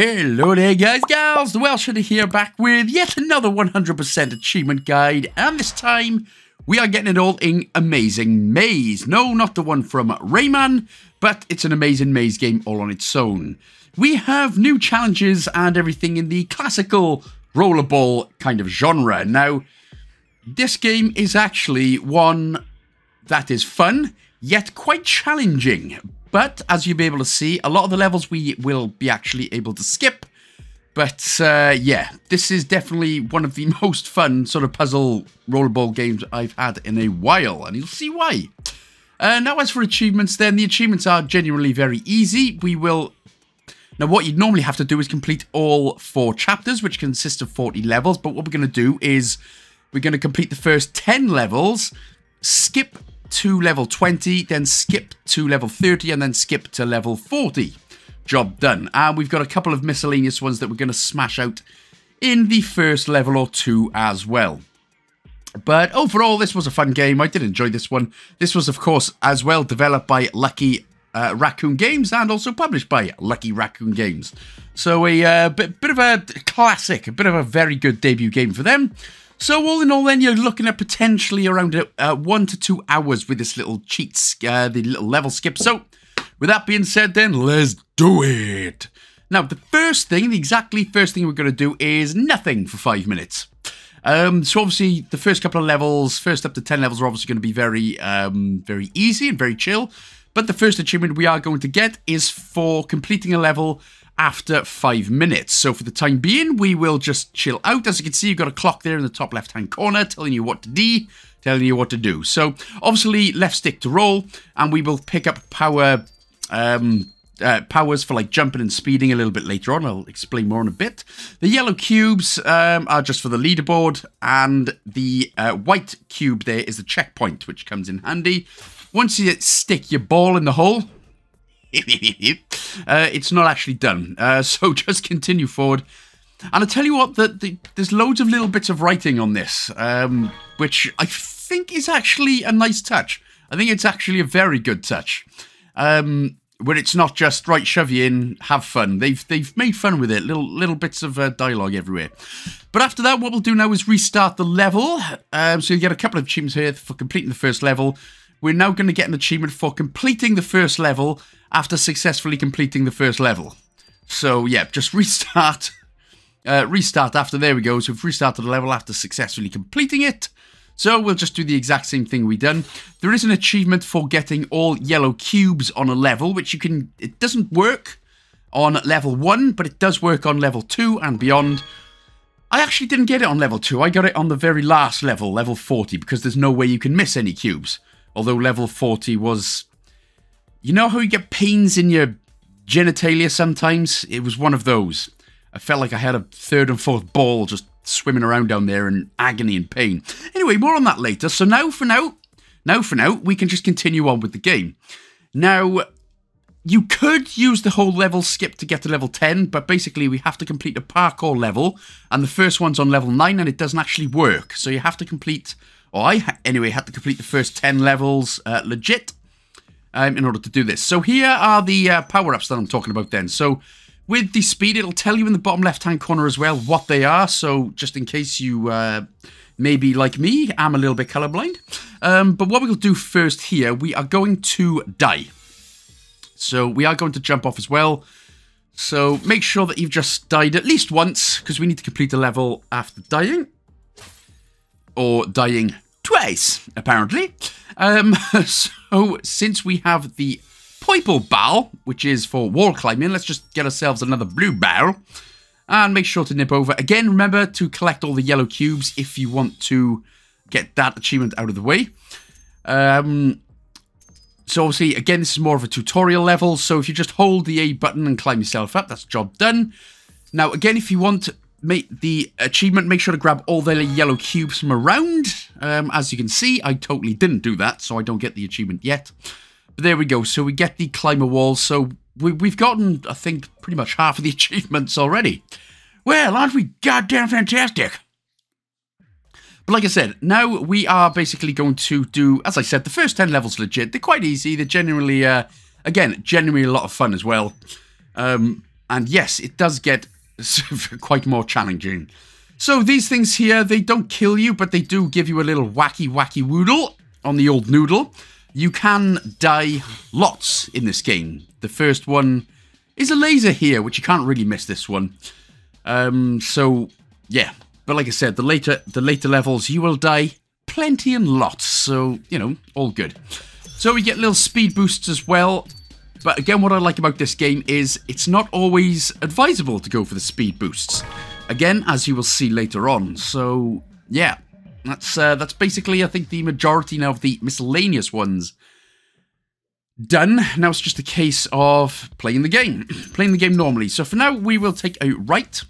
Hello there guys, gals, the Welsh here back with yet another 100% achievement guide and this time we are getting it all in Amazing Maze. No, not the one from Rayman, but it's an Amazing Maze game all on its own. We have new challenges and everything in the classical rollerball kind of genre. Now, this game is actually one that is fun, yet quite challenging. But as you'll be able to see, a lot of the levels we will be actually able to skip. But uh, yeah, this is definitely one of the most fun sort of puzzle rollerball games I've had in a while, and you'll see why. Uh, now, as for achievements, then the achievements are genuinely very easy. We will now, what you'd normally have to do is complete all four chapters, which consist of 40 levels. But what we're going to do is we're going to complete the first 10 levels, skip to level 20, then skip to level 30, and then skip to level 40. Job done. And we've got a couple of miscellaneous ones that we're going to smash out in the first level or two as well. But overall, this was a fun game. I did enjoy this one. This was, of course, as well developed by Lucky uh, Raccoon Games and also published by Lucky Raccoon Games. So a uh, bit, bit of a classic, a bit of a very good debut game for them. So all in all, then you're looking at potentially around uh, one to two hours with this little cheats, uh, the little level skip. So with that being said, then let's do it. Now the first thing, the exactly first thing we're going to do is nothing for five minutes. Um, so obviously the first couple of levels, first up to 10 levels are obviously going to be very, um, very easy and very chill. But the first achievement we are going to get is for completing a level after five minutes. So for the time being, we will just chill out. As you can see, you've got a clock there in the top left-hand corner telling you what to do, telling you what to do. So obviously left stick to roll, and we will pick up power um, uh, powers for like jumping and speeding a little bit later on. I'll explain more in a bit. The yellow cubes um, are just for the leaderboard, and the uh, white cube there is the checkpoint, which comes in handy. Once you stick your ball in the hole, uh, it's not actually done. Uh, so just continue forward. And I tell you what, the, the, there's loads of little bits of writing on this, um, which I think is actually a nice touch. I think it's actually a very good touch. Um, where it's not just right, shove you in, have fun. They've they've made fun with it. Little little bits of uh, dialogue everywhere. But after that, what we'll do now is restart the level. Um, so you get a couple of achievements here for completing the first level. We're now going to get an achievement for completing the first level after successfully completing the first level. So yeah, just restart. Uh, restart after, there we go. So we've restarted the level after successfully completing it. So we'll just do the exact same thing we done. There is an achievement for getting all yellow cubes on a level, which you can, it doesn't work on level 1, but it does work on level 2 and beyond. I actually didn't get it on level 2, I got it on the very last level, level 40, because there's no way you can miss any cubes. Although level 40 was you know how you get pains in your genitalia sometimes? It was one of those. I felt like I had a third and fourth ball just swimming around down there in agony and pain. Anyway, more on that later. So now for now, now for now, we can just continue on with the game. Now, you could use the whole level skip to get to level 10, but basically we have to complete a parkour level, and the first one's on level 9, and it doesn't actually work. So you have to complete, or I anyway had to complete the first 10 levels uh, legit, um, in order to do this. So here are the uh, power-ups that I'm talking about then. So with the speed, it'll tell you in the bottom left-hand corner as well what they are. So just in case you uh, maybe like me, I'm a little bit colorblind. Um, but what we'll do first here, we are going to die. So we are going to jump off as well. So make sure that you've just died at least once, because we need to complete the level after dying. Or dying twice, apparently. Um, so, since we have the purple barrel, which is for wall climbing, let's just get ourselves another blue barrel. And make sure to nip over. Again, remember to collect all the yellow cubes if you want to get that achievement out of the way. Um, so obviously, again, this is more of a tutorial level. So if you just hold the A button and climb yourself up, that's job done. Now, again, if you want make the achievement, make sure to grab all the yellow cubes from around. Um, as you can see, I totally didn't do that, so I don't get the achievement yet. But there we go. So we get the climber wall. So we, we've gotten, I think, pretty much half of the achievements already. Well, aren't we goddamn fantastic? But like I said, now we are basically going to do, as I said, the first 10 levels legit. They're quite easy. They're generally, uh, again, generally a lot of fun as well. Um, And yes, it does get quite more challenging. So these things here, they don't kill you, but they do give you a little wacky, wacky woodle on the old noodle. You can die lots in this game. The first one is a laser here, which you can't really miss this one. Um, so, yeah. But like I said, the later the later levels, you will die plenty and lots. So, you know, all good. So we get little speed boosts as well. But again, what I like about this game is it's not always advisable to go for the speed boosts. Again, as you will see later on. So, yeah. That's uh, that's basically, I think, the majority now of the miscellaneous ones done. Now it's just a case of playing the game. playing the game normally. So for now, we will take a right.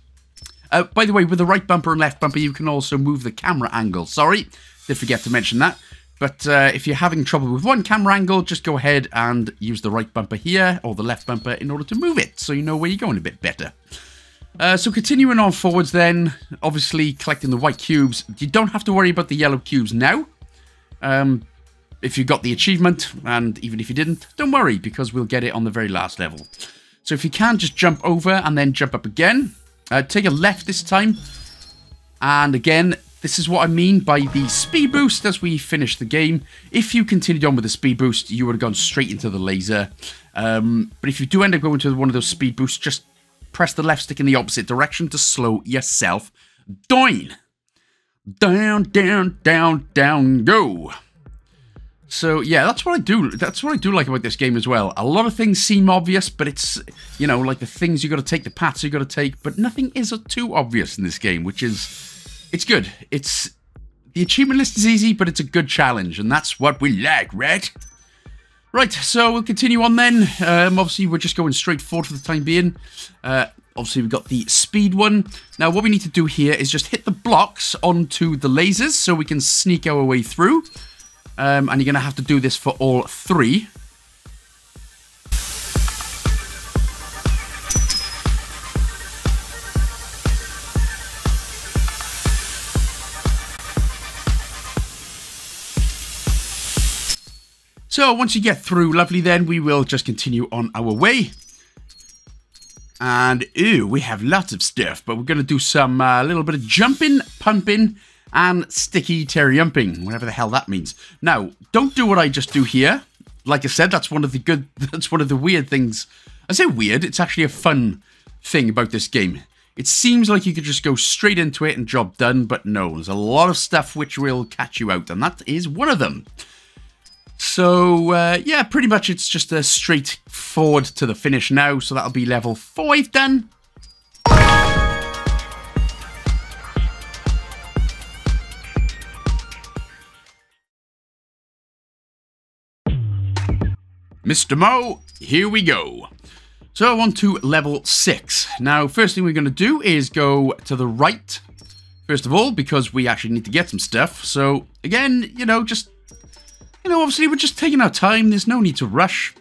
Uh, by the way, with the right bumper and left bumper, you can also move the camera angle. Sorry, did forget to mention that. But uh, if you're having trouble with one camera angle, just go ahead and use the right bumper here or the left bumper in order to move it so you know where you're going a bit better. Uh, so continuing on forwards then, obviously collecting the white cubes. You don't have to worry about the yellow cubes now. Um, if you got the achievement, and even if you didn't, don't worry, because we'll get it on the very last level. So if you can, just jump over and then jump up again. Uh, take a left this time. And again, this is what I mean by the speed boost as we finish the game. If you continued on with the speed boost, you would have gone straight into the laser. Um, but if you do end up going to one of those speed boosts, just press the left stick in the opposite direction to slow yourself down. Down, down, down, down, go. So yeah, that's what I do. That's what I do like about this game as well. A lot of things seem obvious, but it's you know like the things you got to take, the paths you got to take, but nothing is too obvious in this game, which is it's good. It's the achievement list is easy, but it's a good challenge, and that's what we like, right? Right, so we'll continue on then. Um, obviously, we're just going straight forward for the time being. Uh, obviously, we've got the speed one. Now, what we need to do here is just hit the blocks onto the lasers so we can sneak our way through. Um, and you're going to have to do this for all three. So once you get through, lovely then, we will just continue on our way. And, ooh, we have lots of stuff, but we're going to do some, uh, little bit of jumping, pumping, and sticky terryumping, whatever the hell that means. Now, don't do what I just do here. Like I said, that's one of the good, that's one of the weird things. I say weird, it's actually a fun thing about this game. It seems like you could just go straight into it and job done, but no, there's a lot of stuff which will catch you out, and that is one of them. So, uh, yeah, pretty much it's just a straight forward to the finish now. So that'll be level 5 done. Mr. Mo, here we go. So on to level 6. Now, first thing we're going to do is go to the right, first of all, because we actually need to get some stuff. So, again, you know, just you know, obviously we're just taking our time. There's no need to rush.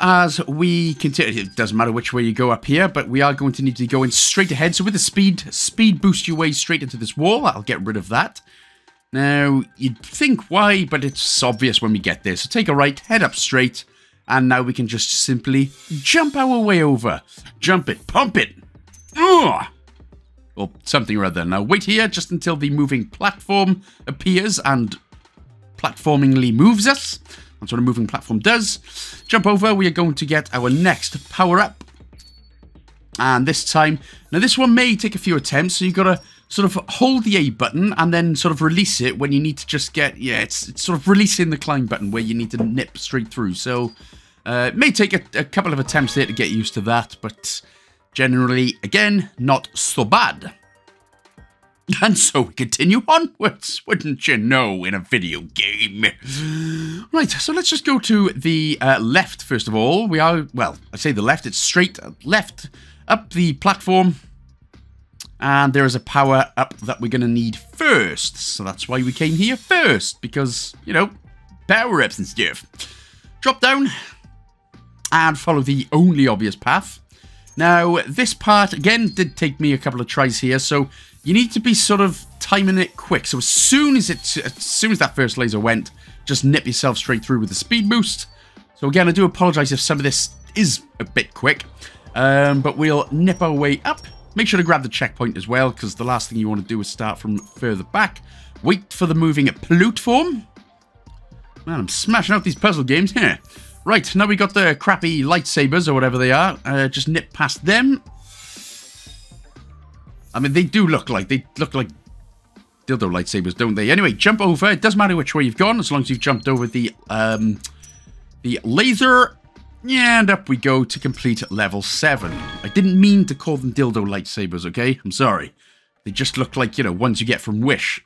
As we continue, it doesn't matter which way you go up here, but we are going to need to be going straight ahead. So with the speed, speed boost your way straight into this wall. I'll get rid of that. Now, you'd think why, but it's obvious when we get there. So take a right, head up straight, and now we can just simply jump our way over. Jump it, pump it. Ugh! Or something or other. Now wait here just until the moving platform appears and platformingly moves us. That's what a moving platform does. Jump over, we are going to get our next power-up. And this time, now this one may take a few attempts, so you've got to sort of hold the A button and then sort of release it when you need to just get, yeah, it's, it's sort of releasing the climb button where you need to nip straight through. So uh, it may take a, a couple of attempts there to get used to that, but generally, again, not so bad. And so we continue onwards, wouldn't you know, in a video game. Right, so let's just go to the uh, left first of all. We are, well, I say the left, it's straight left up the platform. And there is a power up that we're going to need first. So that's why we came here first, because, you know, power ups and stuff. Drop down and follow the only obvious path. Now, this part, again, did take me a couple of tries here, so you need to be sort of timing it quick. So as soon as it, as soon as that first laser went, just nip yourself straight through with the speed boost. So again, I do apologize if some of this is a bit quick. Um, but we'll nip our way up. Make sure to grab the checkpoint as well, because the last thing you want to do is start from further back. Wait for the moving form. Man, I'm smashing out these puzzle games here. Right, now we got the crappy lightsabers or whatever they are. Uh, just nip past them. I mean, they do look like, they look like dildo lightsabers, don't they? Anyway, jump over. It doesn't matter which way you've gone, as long as you've jumped over the, um, the laser. And up we go to complete level 7. I didn't mean to call them dildo lightsabers, okay? I'm sorry. They just look like, you know, ones you get from Wish.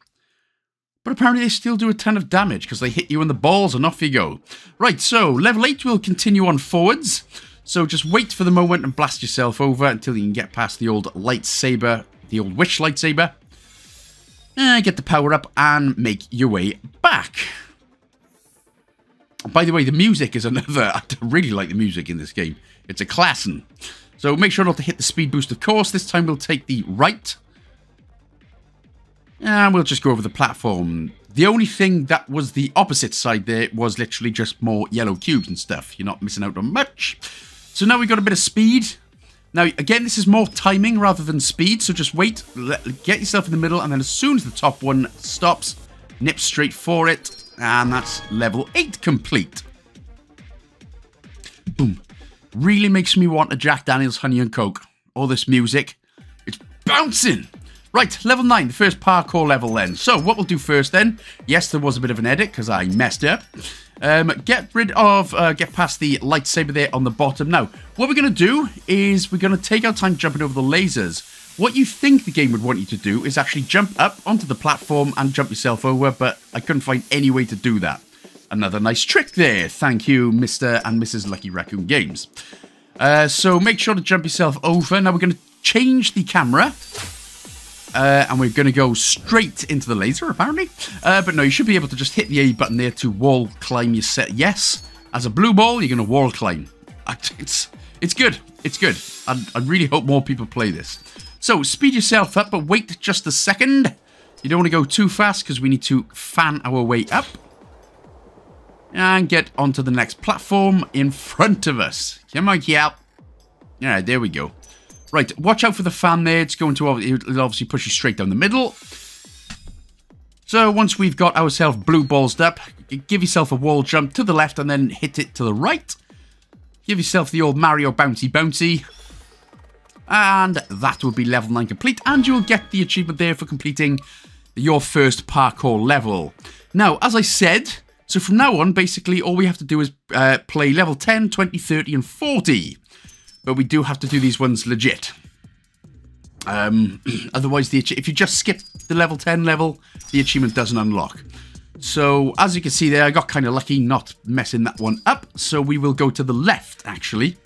But apparently they still do a ton of damage because they hit you in the balls and off you go. Right, so level 8 will continue on forwards. So just wait for the moment and blast yourself over until you can get past the old lightsaber, the old Wish lightsaber. Uh, get the power up and make your way back. By the way, the music is another... I really like the music in this game. It's a classin. So make sure not to hit the speed boost, of course. This time we'll take the right. And we'll just go over the platform. The only thing that was the opposite side there was literally just more yellow cubes and stuff. You're not missing out on much. So now we've got a bit of speed. Now, again, this is more timing rather than speed, so just wait, get yourself in the middle, and then as soon as the top one stops, nip straight for it, and that's level 8 complete. Boom. Really makes me want a Jack Daniels Honey and Coke. All this music. It's bouncing! Right, level 9, the first parkour level then. So, what we'll do first then, yes, there was a bit of an edit because I messed up. Um, get rid of, uh, get past the lightsaber there on the bottom. Now, what we're going to do is we're going to take our time jumping over the lasers. What you think the game would want you to do is actually jump up onto the platform and jump yourself over, but I couldn't find any way to do that. Another nice trick there. Thank you, Mr. and Mrs. Lucky Raccoon Games. Uh, so make sure to jump yourself over. Now we're going to change the camera. Uh, and we're going to go straight into the laser, apparently. Uh, but no, you should be able to just hit the A button there to wall climb your set. Yes, as a blue ball, you're going to wall climb. It's, it's good. It's good. I, I really hope more people play this. So, speed yourself up, but wait just a second. You don't want to go too fast because we need to fan our way up. And get onto the next platform in front of us. Come on, yeah. Yeah, there we go. Right, watch out for the fan there. It's going to obviously push you straight down the middle. So once we've got ourselves blue ballsed up, give yourself a wall jump to the left and then hit it to the right. Give yourself the old Mario bouncy bouncy. And that will be level 9 complete. And you'll get the achievement there for completing your first parkour level. Now, as I said, so from now on, basically, all we have to do is uh, play level 10, 20, 30, and 40. But we do have to do these ones legit. Um, otherwise, the if you just skip the level 10 level, the achievement doesn't unlock. So, as you can see there, I got kind of lucky not messing that one up. So we will go to the left, actually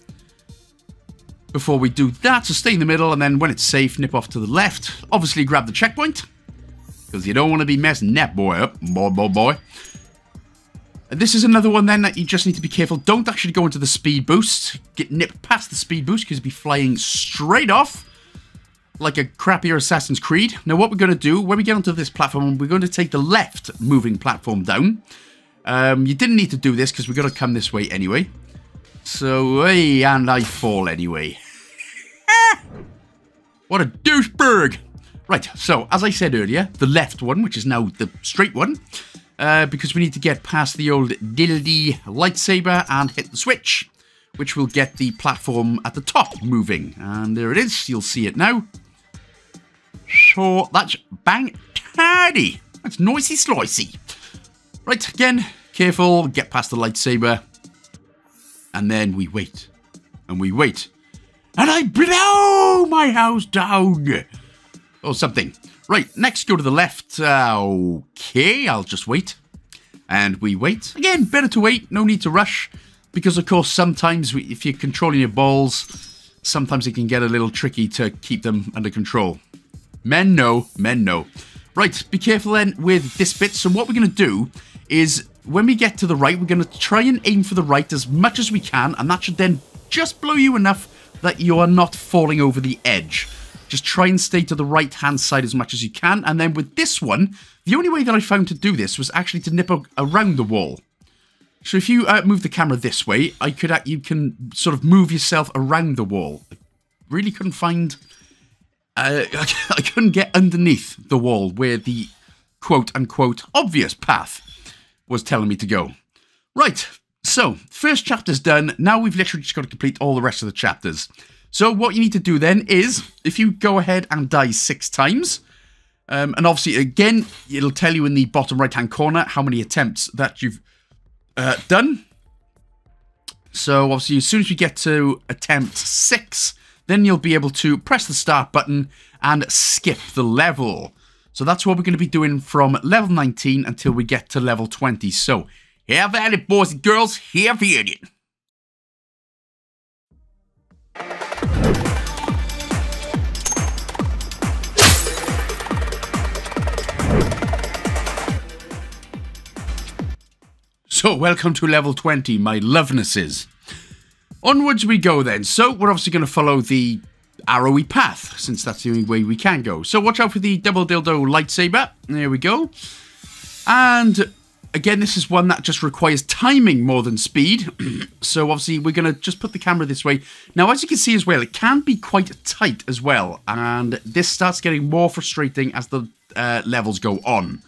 before we do that. So stay in the middle, and then when it's safe, nip off to the left. Obviously, grab the checkpoint, because you don't want to be messing that boy up, boy, boy, boy. This is another one then that you just need to be careful. Don't actually go into the speed boost. Get nipped past the speed boost, because you'll be flying straight off like a crappier Assassin's Creed. Now, what we're going to do, when we get onto this platform, we're going to take the left moving platform down. Um, you didn't need to do this, because we're going to come this way anyway. So, hey, and I fall anyway. what a doucheberg! Right, so, as I said earlier, the left one, which is now the straight one, uh, because we need to get past the old dildy lightsaber and hit the switch, which will get the platform at the top moving. And there it is, you'll see it now. So, that's bang tidy. That's noisy slicey. Right, again, careful, get past the lightsaber, and then we wait. And we wait. And I blow my house down. Or something. Right, next go to the left. Uh, okay, I'll just wait. And we wait. Again, better to wait, no need to rush. Because, of course, sometimes we, if you're controlling your balls, sometimes it can get a little tricky to keep them under control. Men know, men know. Right, be careful then with this bit. So what we're going to do is when we get to the right, we're going to try and aim for the right as much as we can, and that should then just blow you enough that you are not falling over the edge. Just try and stay to the right-hand side as much as you can, and then with this one, the only way that I found to do this was actually to nip around the wall. So if you uh, move the camera this way, I could uh, you can sort of move yourself around the wall. I really couldn't find... Uh, I couldn't get underneath the wall where the quote-unquote obvious path was telling me to go. Right, so first chapter's done. Now we've literally just got to complete all the rest of the chapters. So what you need to do then is, if you go ahead and die six times, um, and obviously again, it'll tell you in the bottom right-hand corner how many attempts that you've uh, done. So obviously as soon as we get to attempt six, then you'll be able to press the start button and skip the level. So that's what we're going to be doing from level 19 until we get to level 20. So have at it, boys and girls. Have at it. So, welcome to level 20, my lovenesses. Onwards we go then. So, we're obviously going to follow the arrowy path, since that's the only way we can go. So, watch out for the double dildo lightsaber. There we go. And, again, this is one that just requires timing more than speed. so, obviously, we're going to just put the camera this way. Now, as you can see as well, it can be quite tight as well. And this starts getting more frustrating as the uh, levels go on.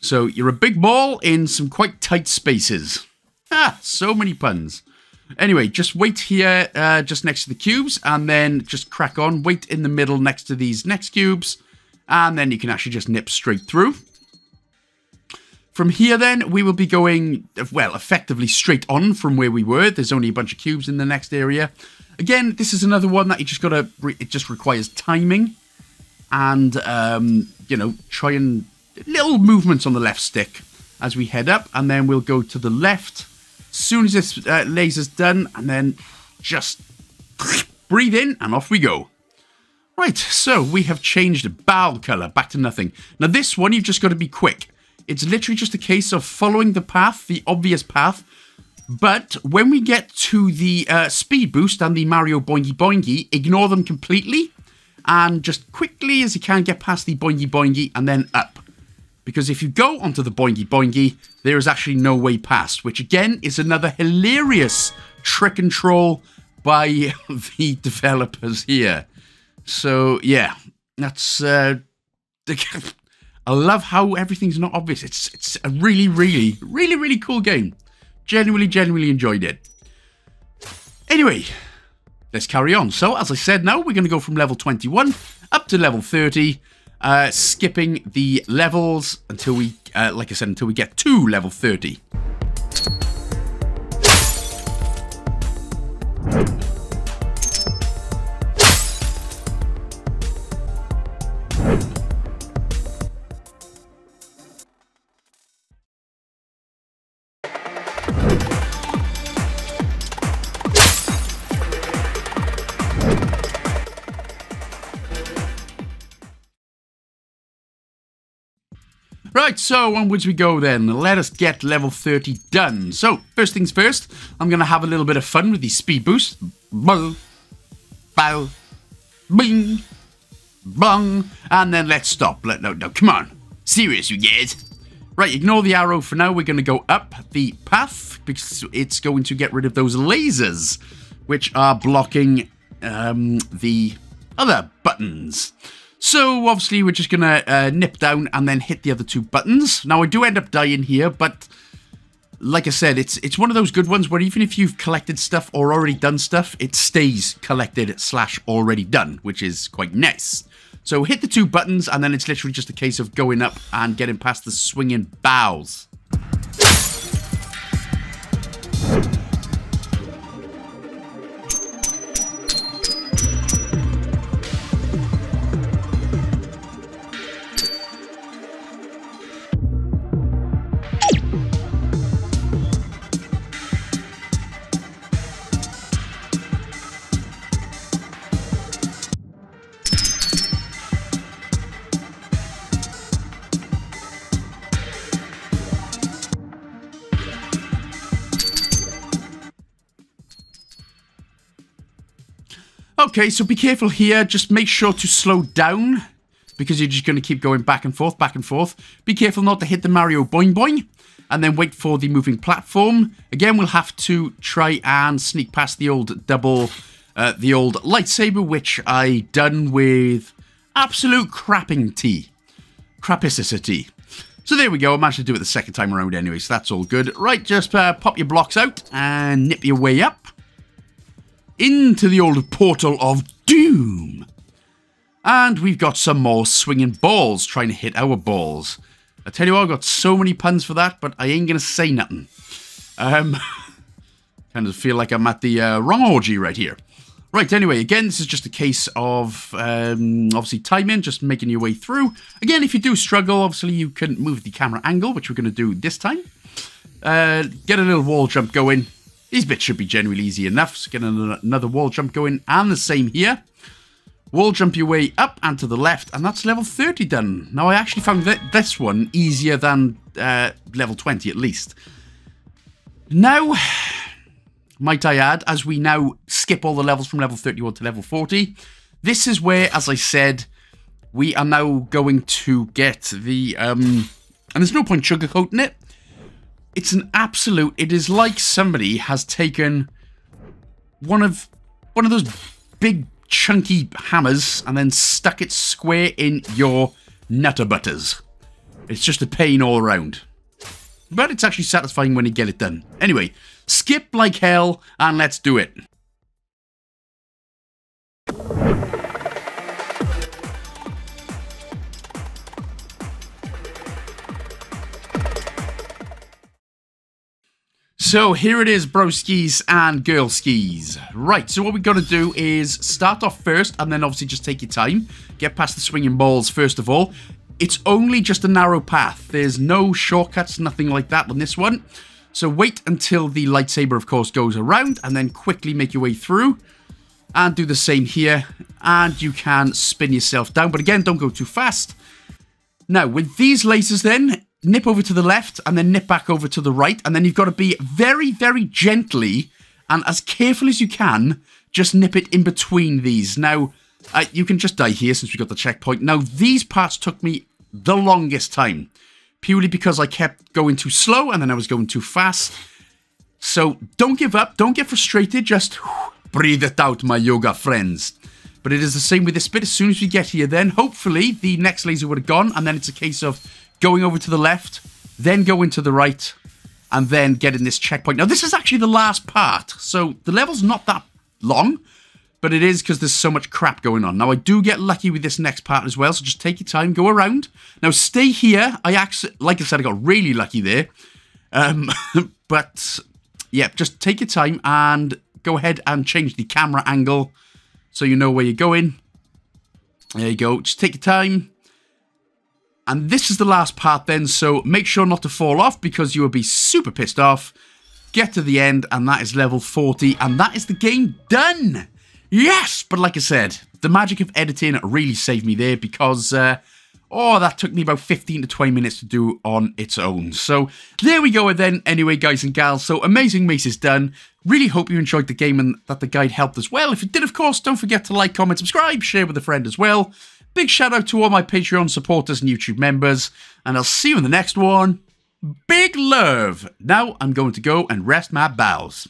So you're a big ball in some quite tight spaces. Ah, so many puns. Anyway, just wait here, uh, just next to the cubes, and then just crack on. Wait in the middle next to these next cubes, and then you can actually just nip straight through. From here, then, we will be going, well, effectively straight on from where we were. There's only a bunch of cubes in the next area. Again, this is another one that you just gotta, it just requires timing. And, um, you know, try and little movements on the left stick as we head up, and then we'll go to the left as soon as this uh, laser's done, and then just breathe in, and off we go. Right, so we have changed bow colour back to nothing. Now this one, you've just got to be quick. It's literally just a case of following the path, the obvious path, but when we get to the uh, speed boost and the Mario Boingy Boingy, ignore them completely, and just quickly as you can get past the Boingy Boingy and then up. Because if you go onto the Boingy Boingy, there is actually no way past, which again is another hilarious trick and troll by the developers here. So, yeah, that's... Uh, I love how everything's not obvious. It's, it's a really, really, really, really cool game. Genuinely, genuinely enjoyed it. Anyway, let's carry on. So, as I said now, we're going to go from level 21 up to level 30 uh, skipping the levels until we, uh, like I said, until we get to level 30. Right, so onwards we go then. Let us get level 30 done. So, first things first, I'm going to have a little bit of fun with the speed boost. Bow, bow, bing, bong, and then let's stop. Let, no, no, come on. Serious, you guys. Right, ignore the arrow for now. We're going to go up the path because it's going to get rid of those lasers, which are blocking um, the other buttons. So obviously we're just going to uh, nip down and then hit the other two buttons. Now I do end up dying here, but like I said, it's it's one of those good ones where even if you've collected stuff or already done stuff, it stays collected slash already done, which is quite nice. So hit the two buttons and then it's literally just a case of going up and getting past the swinging bows. Okay, so be careful here. Just make sure to slow down because you're just going to keep going back and forth, back and forth. Be careful not to hit the Mario boing boing. and then wait for the moving platform. Again, we'll have to try and sneak past the old double, uh, the old lightsaber, which I done with absolute crapping tea. Crapicity. So there we go, I managed to do it the second time around anyway, so that's all good. Right, just uh, pop your blocks out and nip your way up into the old portal of doom. And we've got some more swinging balls trying to hit our balls. I tell you what, I've got so many puns for that, but I ain't going to say nothing. Um, kind of feel like I'm at the uh, wrong orgy right here. Right, anyway, again, this is just a case of, um, obviously, timing, just making your way through. Again, if you do struggle, obviously, you can move the camera angle, which we're going to do this time. Uh, get a little wall jump going. These bits should be generally easy enough. So get another wall jump going, and the same here. Wall jump your way up and to the left, and that's level 30 done. Now, I actually found that this one easier than uh, level 20, at least. Now, might I add, as we now skip all the levels from level 31 to level 40, this is where, as I said, we are now going to get the, um, and there's no point sugarcoating it. It's an absolute, it is like somebody has taken one of, one of those big chunky hammers and then stuck it square in your nutter butters. It's just a pain all around. But it's actually satisfying when you get it done. Anyway, skip like hell and let's do it. So here it is, broskies and girl skis. Right, so what we got to do is start off first and then obviously just take your time. Get past the swinging balls first of all. It's only just a narrow path. There's no shortcuts, nothing like that on this one. So wait until the lightsaber, of course, goes around and then quickly make your way through. And do the same here. And you can spin yourself down. But again, don't go too fast. Now, with these lasers then, nip over to the left and then nip back over to the right. And then you've got to be very, very gently and as careful as you can, just nip it in between these. Now, uh, you can just die here since we got the checkpoint. Now, these parts took me the longest time. Purely because I kept going too slow and then I was going too fast. So don't give up. Don't get frustrated. Just breathe it out, my yoga friends. But it is the same with this bit. As soon as we get here, then hopefully the next laser would have gone. And then it's a case of going over to the left, then going to the right, and then getting this checkpoint. Now, this is actually the last part. So the level's not that long but it is because there's so much crap going on. Now, I do get lucky with this next part as well, so just take your time, go around. Now, stay here. I actually, like I said, I got really lucky there. Um, but, yeah, just take your time and go ahead and change the camera angle so you know where you're going. There you go. Just take your time. And this is the last part then, so make sure not to fall off because you will be super pissed off. Get to the end, and that is level 40, and that is the game done! Yes! But like I said, the magic of editing really saved me there because, uh, oh, that took me about 15 to 20 minutes to do on its own. So there we go then, anyway, guys and gals. So Amazing Maze is done. Really hope you enjoyed the game and that the guide helped as well. If you did, of course, don't forget to like, comment, subscribe, share with a friend as well. Big shout out to all my Patreon supporters and YouTube members. And I'll see you in the next one. Big love. Now I'm going to go and rest my bowels.